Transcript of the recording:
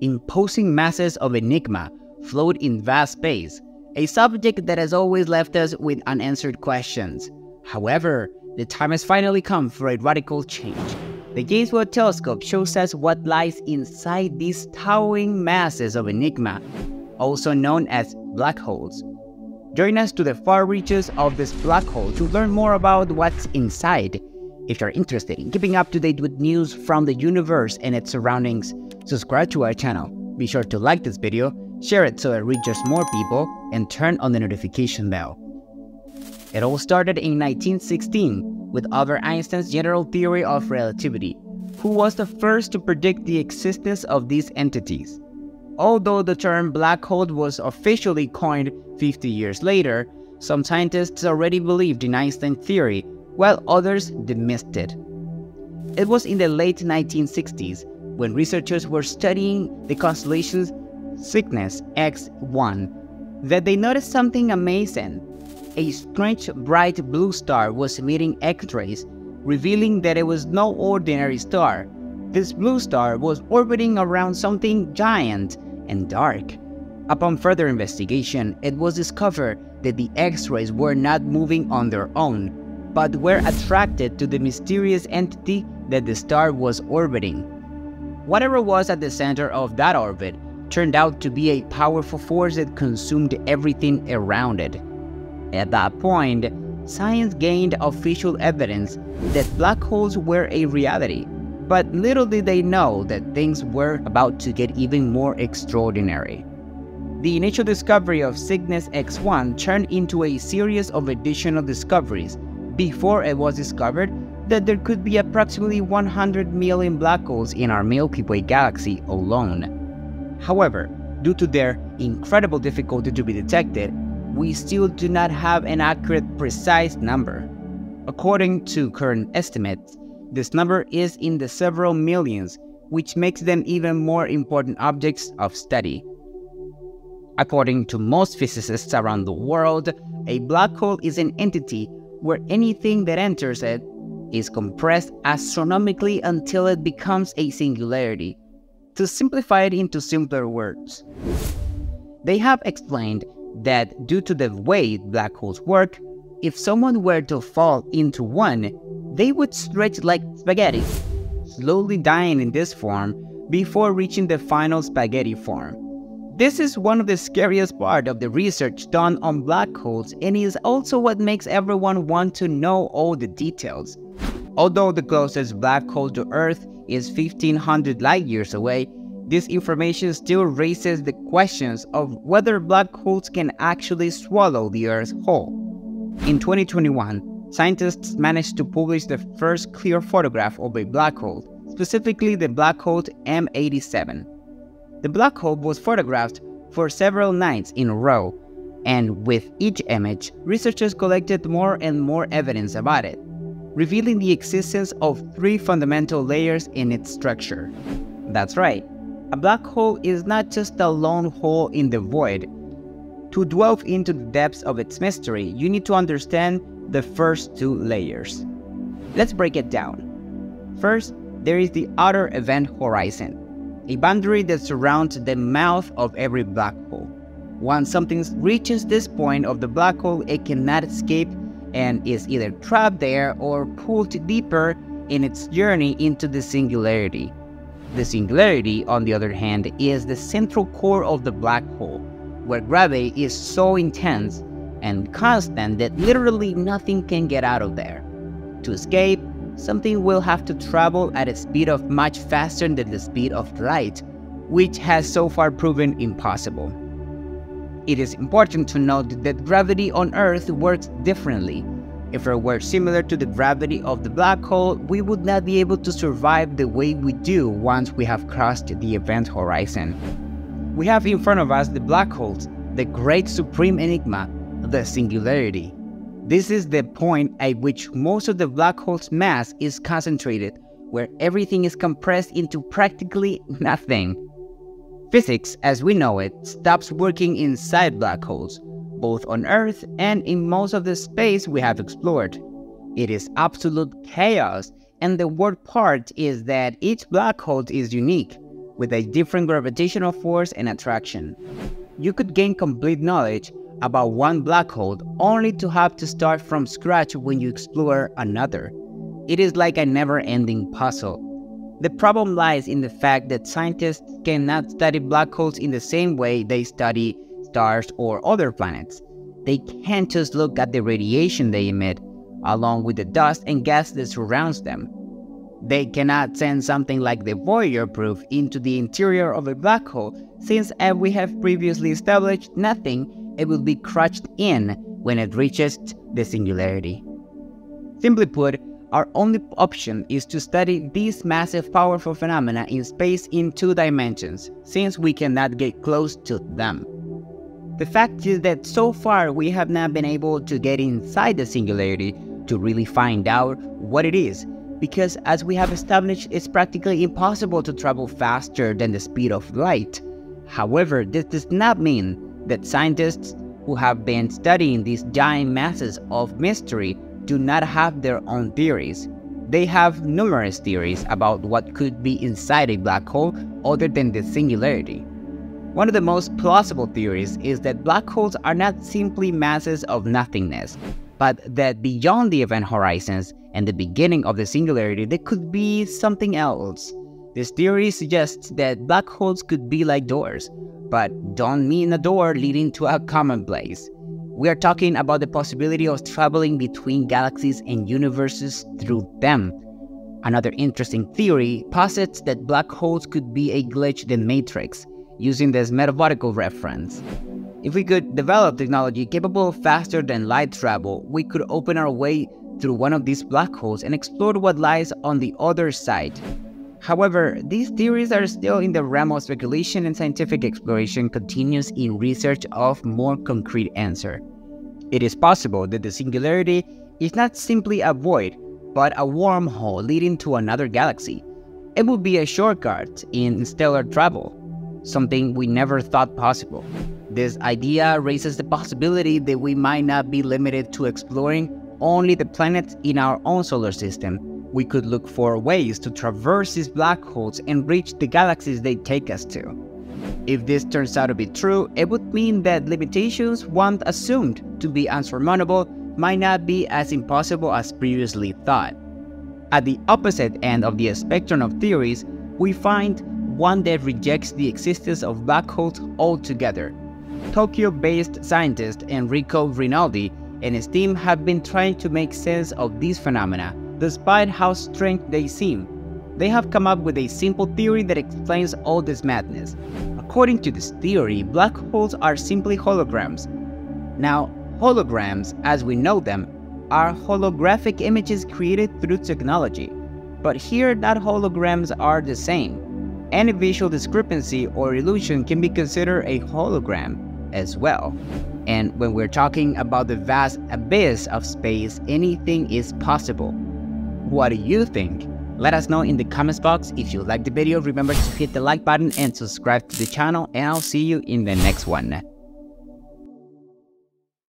imposing masses of enigma float in vast space, a subject that has always left us with unanswered questions. However, the time has finally come for a radical change. The James Webb Telescope shows us what lies inside these towering masses of enigma, also known as black holes. Join us to the far reaches of this black hole to learn more about what's inside. If you're interested in keeping up to date with news from the universe and its surroundings, subscribe to our channel. Be sure to like this video, share it so it reaches more people, and turn on the notification bell. It all started in 1916 with Albert Einstein's general theory of relativity, who was the first to predict the existence of these entities. Although the term black hole was officially coined 50 years later, some scientists already believed in Einstein's theory, while others dismissed it. It was in the late 1960s when researchers were studying the constellation Cygnus X1 that they noticed something amazing a strange bright blue star was emitting X-rays, revealing that it was no ordinary star. This blue star was orbiting around something giant and dark. Upon further investigation, it was discovered that the X-rays were not moving on their own, but were attracted to the mysterious entity that the star was orbiting. Whatever was at the center of that orbit turned out to be a powerful force that consumed everything around it. At that point, science gained official evidence that black holes were a reality, but little did they know that things were about to get even more extraordinary. The initial discovery of Cygnus X1 turned into a series of additional discoveries before it was discovered that there could be approximately 100 million black holes in our Milky Way galaxy alone. However, due to their incredible difficulty to be detected, we still do not have an accurate, precise number. According to current estimates, this number is in the several millions, which makes them even more important objects of study. According to most physicists around the world, a black hole is an entity where anything that enters it is compressed astronomically until it becomes a singularity. To simplify it into simpler words, they have explained that due to the way black holes work, if someone were to fall into one, they would stretch like spaghetti, slowly dying in this form before reaching the final spaghetti form. This is one of the scariest part of the research done on black holes and is also what makes everyone want to know all the details. Although the closest black hole to Earth is 1500 light years away, this information still raises the questions of whether black holes can actually swallow the Earth whole. In 2021, scientists managed to publish the first clear photograph of a black hole, specifically the black hole M87. The black hole was photographed for several nights in a row, and with each image, researchers collected more and more evidence about it, revealing the existence of three fundamental layers in its structure. That's right, a black hole is not just a lone hole in the void. To delve into the depths of its mystery, you need to understand the first two layers. Let's break it down. First, there is the outer event horizon, a boundary that surrounds the mouth of every black hole. Once something reaches this point of the black hole, it cannot escape and is either trapped there or pulled deeper in its journey into the singularity. The singularity, on the other hand, is the central core of the black hole, where gravity is so intense and constant that literally nothing can get out of there. To escape, something will have to travel at a speed of much faster than the speed of light, which has so far proven impossible. It is important to note that gravity on Earth works differently, if it were similar to the gravity of the black hole, we would not be able to survive the way we do once we have crossed the event horizon. We have in front of us the black holes, the great supreme enigma, the singularity. This is the point at which most of the black hole's mass is concentrated, where everything is compressed into practically nothing. Physics, as we know it, stops working inside black holes, both on Earth and in most of the space we have explored. It is absolute chaos, and the worst part is that each black hole is unique, with a different gravitational force and attraction. You could gain complete knowledge about one black hole only to have to start from scratch when you explore another. It is like a never ending puzzle. The problem lies in the fact that scientists cannot study black holes in the same way they study stars or other planets. They can't just look at the radiation they emit, along with the dust and gas that surrounds them. They cannot send something like the Voyager probe into the interior of a black hole, since as we have previously established, nothing it will be crushed in when it reaches the singularity. Simply put, our only option is to study these massive powerful phenomena in space in two dimensions, since we cannot get close to them. The fact is that so far we have not been able to get inside the singularity to really find out what it is, because as we have established, it's practically impossible to travel faster than the speed of light. However, this does not mean that scientists who have been studying these giant masses of mystery do not have their own theories. They have numerous theories about what could be inside a black hole other than the singularity. One of the most plausible theories is that black holes are not simply masses of nothingness, but that beyond the event horizons and the beginning of the singularity, there could be something else. This theory suggests that black holes could be like doors, but don't mean a door leading to a common place. We are talking about the possibility of traveling between galaxies and universes through them. Another interesting theory posits that black holes could be a glitch in the matrix, using this metaphorical reference. If we could develop technology capable of faster than light travel, we could open our way through one of these black holes and explore what lies on the other side. However, these theories are still in the realm of speculation and scientific exploration continues in research of more concrete answer. It is possible that the singularity is not simply a void, but a wormhole leading to another galaxy. It would be a shortcut in stellar travel, something we never thought possible. This idea raises the possibility that we might not be limited to exploring only the planets in our own solar system, we could look for ways to traverse these black holes and reach the galaxies they take us to. If this turns out to be true, it would mean that limitations once assumed to be unsurmountable might not be as impossible as previously thought. At the opposite end of the spectrum of theories, we find one that rejects the existence of black holes altogether. Tokyo-based scientist Enrico Rinaldi and his team have been trying to make sense of these phenomena despite how strange they seem. They have come up with a simple theory that explains all this madness. According to this theory, black holes are simply holograms. Now, holograms, as we know them, are holographic images created through technology. But here, not holograms are the same. Any visual discrepancy or illusion can be considered a hologram as well. And when we're talking about the vast abyss of space, anything is possible. What do you think? Let us know in the comments box. If you liked the video, remember to hit the like button and subscribe to the channel and I'll see you in the next one.